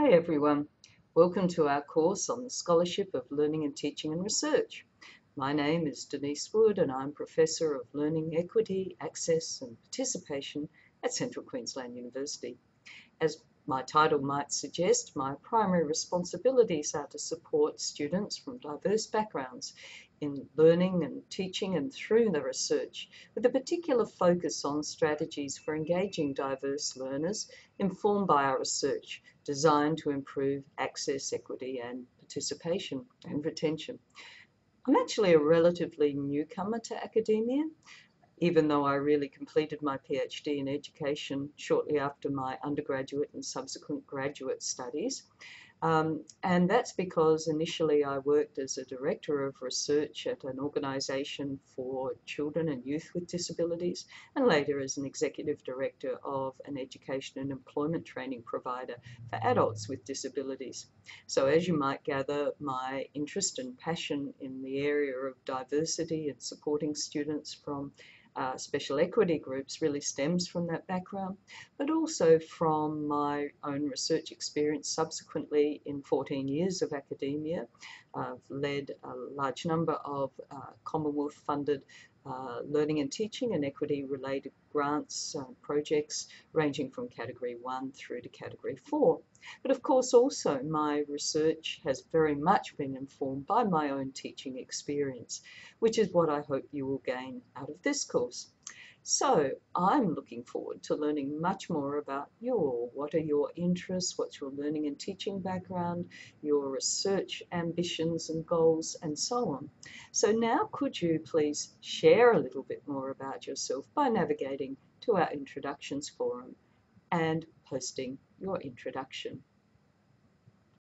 Hi everyone, welcome to our course on the Scholarship of Learning and Teaching and Research. My name is Denise Wood and I'm Professor of Learning Equity, Access and Participation at Central Queensland University. As my title might suggest, my primary responsibilities are to support students from diverse backgrounds in learning and teaching and through the research, with a particular focus on strategies for engaging diverse learners informed by our research designed to improve access, equity and participation and retention. I'm actually a relatively newcomer to academia, even though I really completed my PhD in education shortly after my undergraduate and subsequent graduate studies. Um, and that's because initially I worked as a director of research at an organisation for children and youth with disabilities, and later as an executive director of an education and employment training provider for adults with disabilities. So, as you might gather, my interest and passion in the area of diversity and supporting students from uh, special equity groups really stems from that background, but also from my own research experience subsequently in 14 years of academia. I've led a large number of uh, Commonwealth funded uh, learning and teaching and equity related grants uh, projects ranging from category 1 through to category 4. But of course also my research has very much been informed by my own teaching experience, which is what I hope you will gain out of this course. So I'm looking forward to learning much more about you. What are your interests? What's your learning and teaching background? Your research ambitions and goals and so on. So now could you please share a little bit more about yourself by navigating to our introductions forum and posting your introduction.